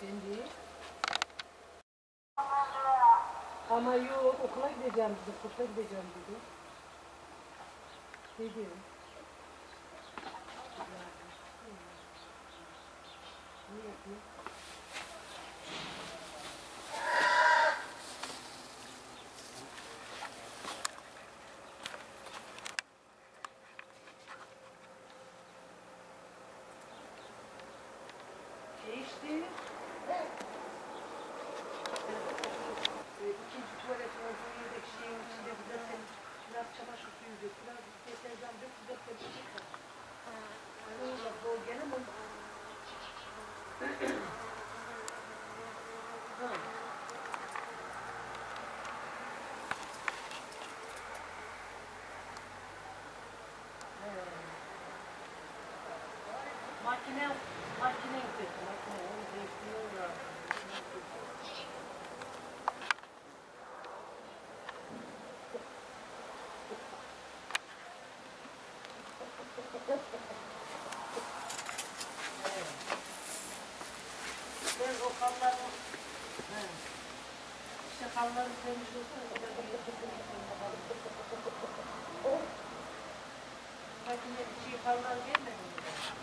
şimdi. Ama yok okula gideceğim dedi, kursa gideceğim dedi. Ne? Ne yapıyor? Makine, makine kötü, makine. Onu değiştiriyorlar. Ben o kanları, işte kanları temiz olsa, o da bir Makine şey kanlar gelmedi mi?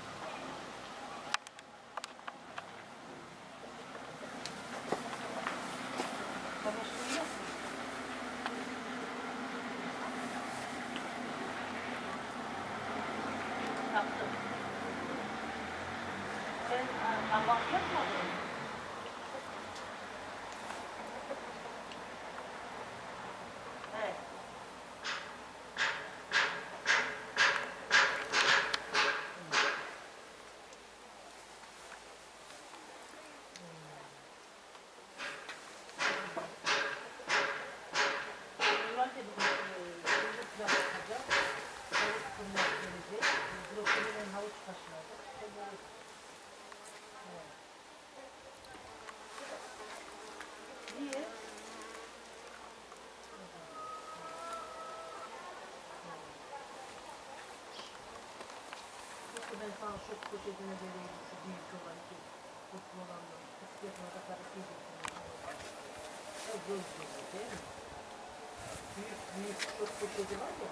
Thank you. 解散ショック的なデレイス流暢がいてコツボランドに直接またから手術の方がを文章で出る。ニュースショック的なんだよ。